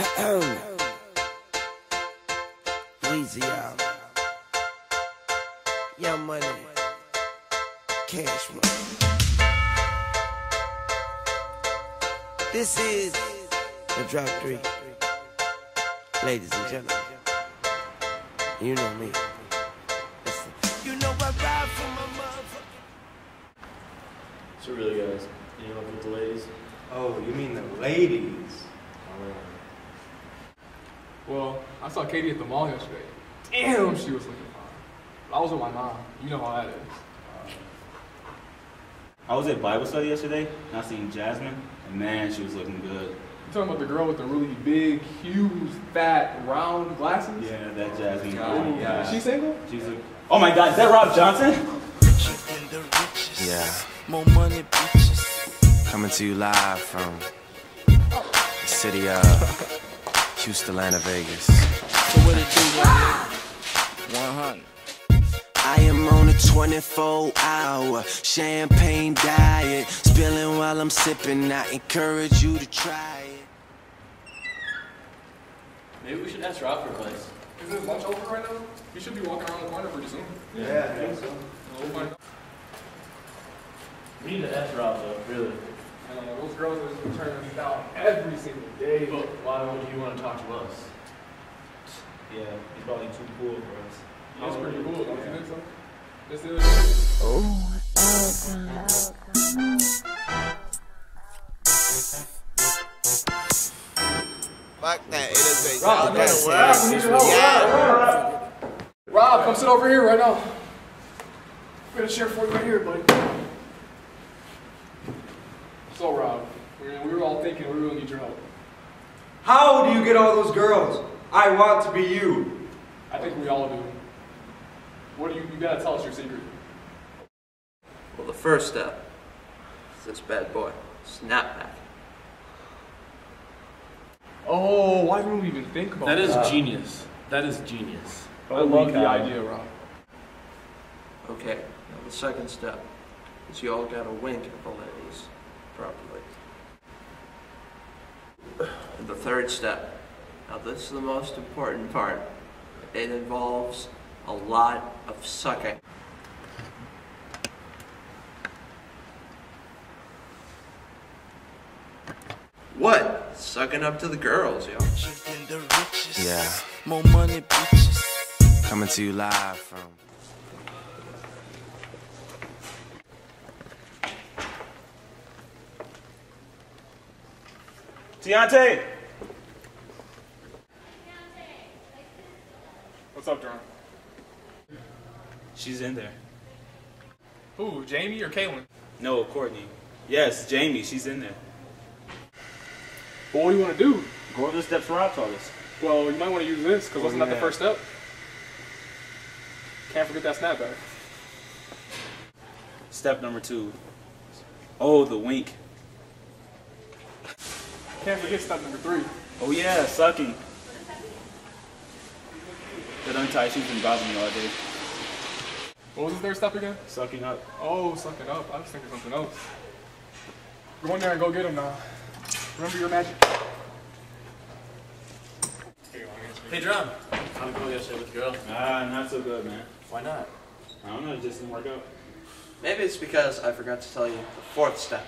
Weezy out. Young money. Cash money. This is the drop three. Ladies and gentlemen. You know me. Listen. You know I ride for my motherfucker. So really, guys, you know with the ladies? Oh, you mean the ladies? Well, I saw Katie at the mall yesterday. Damn, she was looking fine. I was with my mom. You know how that is. I was at Bible study yesterday, and I seen Jasmine, and man, she was looking good. You talking about the girl with the really big, huge, fat, round glasses? Yeah, that Jasmine. Ooh, Oh my Is she single? She's a. Oh my God, is that Rob Johnson? Richer than the richest. Yeah. More money, bitches. Coming to you live from the city of Houston, Atlanta, Vegas. So what it do, young 100. I am on a 24 hour champagne diet. Spilling while I'm sipping. I encourage you to try it. Maybe we should ask Rob for advice. Is his lunch over right now? He should be walking around the corner pretty soon. Yeah, I think so. We'll find out. We need to ask Rob though, really. I don't know. Those girls are just turning me down every single day. But why would you want to talk to us? Yeah, he's probably too cool for us. That's pretty cool, don't you think so? This is. Oh. Fuck that. It is a Rob, man, Rob, we need your help. Yeah. Rob, come sit over here right now. We got a chair for you right here, buddy. So, Rob, we we were all thinking we really need your help. How do you get all those girls? I want to be you. I think we all do. What do you, you gotta tell us your secret. Well, the first step is this bad boy, Snapback. Oh, why didn't we even think about that? That is genius. That is genius. I love the idea, Rob. Okay, now the second step is you all gotta wink at the ladies properly. The third step, now this is the most important part. It involves a lot of sucking. What? Sucking up to the girls, yo. Richer than the richest. Yeah. More money, bitches. Coming to you live from. Teontae! What's up, John? She's in there. Who, Jamie or Caitlin? No, Courtney. Yes, Jamie, she's in there. Well, what do you want to do? Go over the steps Rob taught us. Well, you might want to use this, because wasn't that the first step? Can't forget that snapback. Step number two. Oh, the wink. Can't forget step number three. Oh yeah, sucking. That untied shoes been bothering me all day. What was the third step again? Sucking up. Oh, sucking up. I was thinking something else. Go in there and go get him now. Remember your magic. Here you go, answer me. Hey, Drum. How'd it go yesterday with the girl? Ah, not so good, man. Why not? I don't know, it just didn't work out. Maybe it's because I forgot to tell you the fourth step.